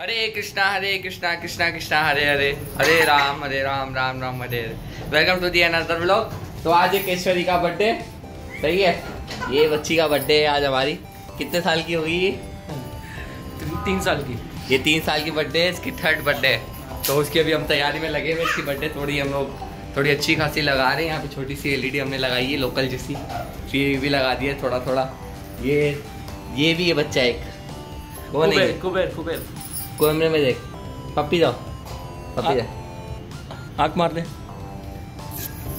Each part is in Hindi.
Hare Krishna Hare Krishna Krishna Krishna Hare Hare. Hare Ram Hare Ram Ram Ram Hare Hare. Welcome to the another blog तो आज है केशवरी का बर्थडे सही है? ये बच्ची का बर्थडे है आज हमारी। कितने साल की होगी ये? तीन साल की। ये तीन साल की बर्थडे है इसकी थर्ड बर्थडे है। तो उसकी अभी हम तैयारी में लगे हुए इसकी बर्थडे थोड़ी हम लोग थोड़ी अच्छी खासी लगा रहे हैं। यहाँ पे छोटी सी एलईडी हमने लगाई है लोकल जैसी। ये भी लगा दी है थोड़ा थोड़ा ये ये भी है बच्चा एक। वो नहीं कुबेर। कुबेर कुबेर। कैमरे में देख। पप्पी जाओ। पप्पी जा। आँख मार दे।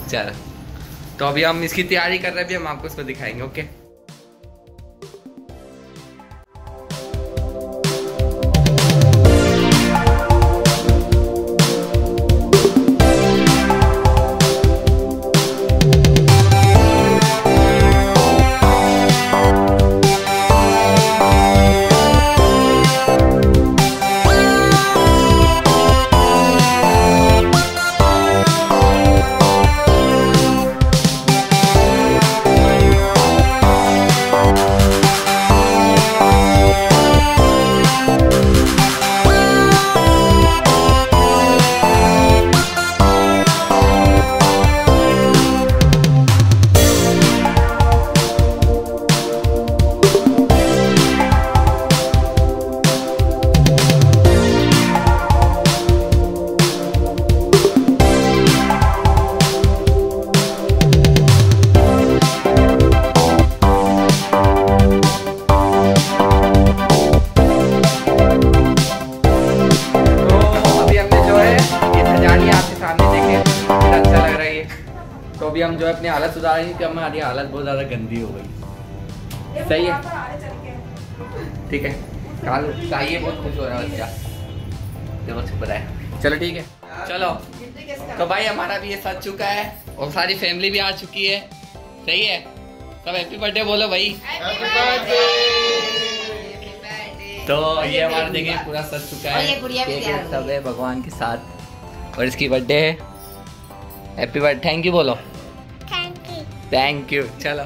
चल। तो अभी हम इसकी तैयारी कर रहे हैं अभी हम आपको इसको दिखाएँगे ओके? है अपनी हालत सुधार रहे कि हमारी हालत बहुत ज़्यादा गंदी हो गई। सही है। ठीक है। काल चाहिए बहुत खुश हो रहा है बच्चा। देखो चुप रहा है चलो ठीक है। चलो। तो भाई हमारा भी ये सज चुका है और सारी फैमिली भी आ चुकी है। सही है? सब हैप्पी बर्थडे बोलो भाई। तो ये हमारा देखिए पूरा सच चुका है। हो सब है भगवान के साथ। और इसकी बर्थडे है। हैप्पी बर्थडे थैंक यू बोलो। थैंक यू चलो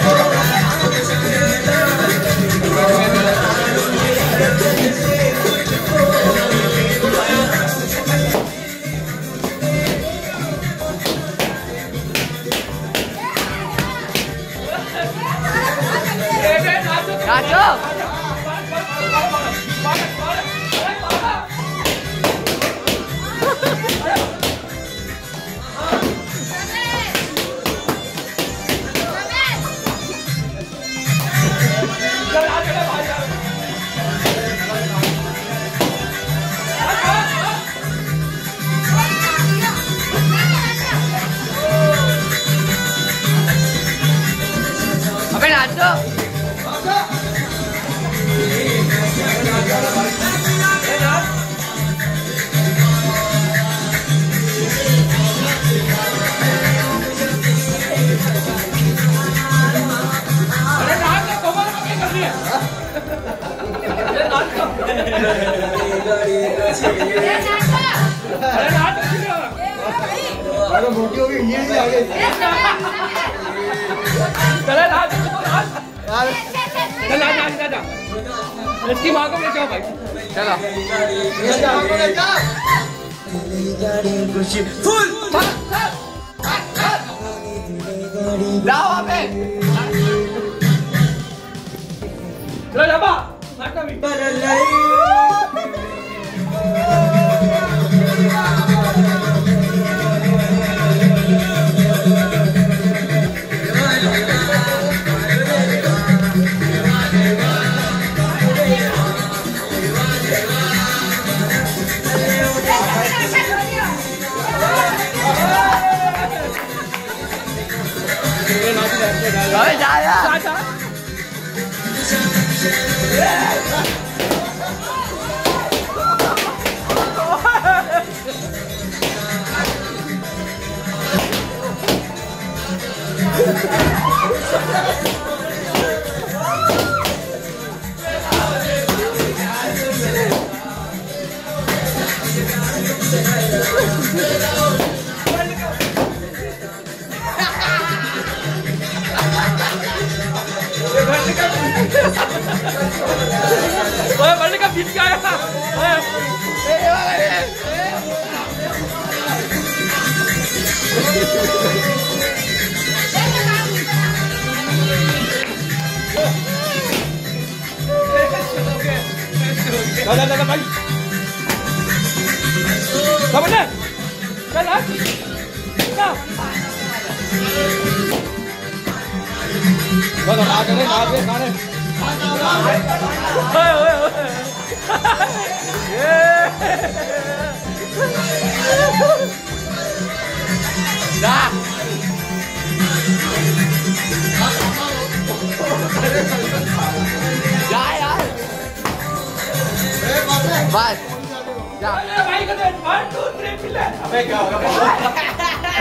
अबे अरे मोटी हो गई ये भी आ गई। चला चला नाच दादा इसकी माँ को ले जाओ भाई। चलो। ये जाओ को Yeah. दादा दादा भाई सबने चल आ ना बोलो ना करे ना दे खाने ओए ओए ओए जा जा यार बस। जा। भाई का 1 2 3 मिले अबे क्या होगा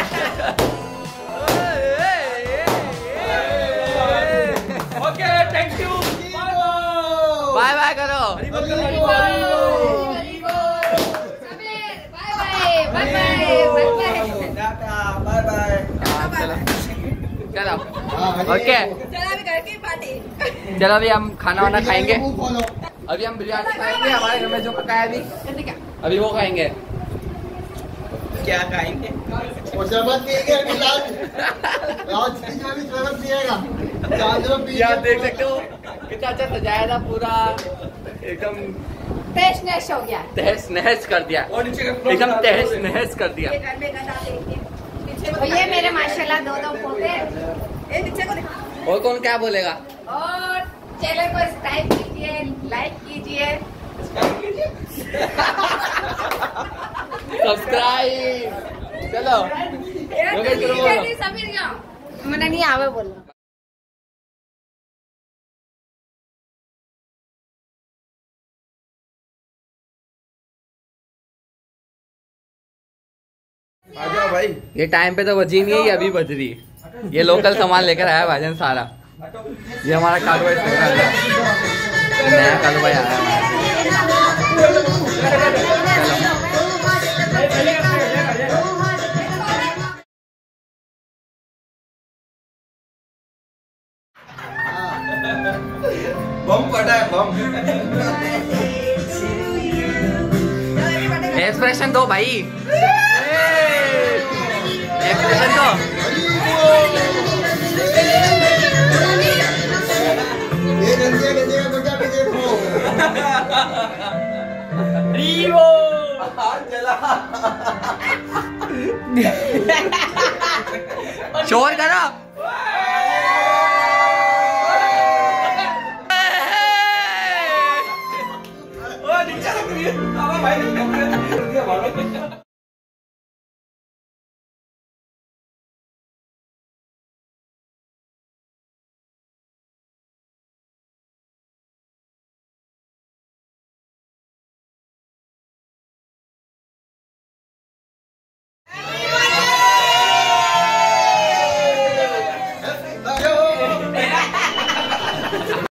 okay thank you bye bye करो बाय बाय चलो चलो हाँ, ओके चलो अभी हम खाना वाना खाएँगे। अभी हम बिरयानी खाएँगे हमारे घर में जो पकाया अभी। अभी वो खाएँगे। क्या खाएँगे? और शरबत पिएँगे फ़िलहाल आज बीच में भी शरबत पिएगा। यार देख सकते हो? कितना अच्छा सजाया था पूरा। एकदम तहस नहस हो गया। तहस नहस कर दिया। और नीचे एकदम तहस नहस कर दिया। ये मेरे माशाल्लाह दो दो पोते और कौन क्या बोलेगा? और चैनल को सब्सक्राइब कीजिए लाइक कीजिए। सब्सक्राइब चलो। गुरु बोलो। मैंने नहीं आवे बोलना। आ जाओ भाई। ये टाइम पे तो बजी नहीं है अभी बज रही है। ये लोकल सामान लेकर आया भाजन सारा। ये हमारा कार्डवाइज नया कलवा आया हमारा। बम पड़ा है बम एक्सप्रेशन दो भाई शोर करो।